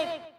Wave.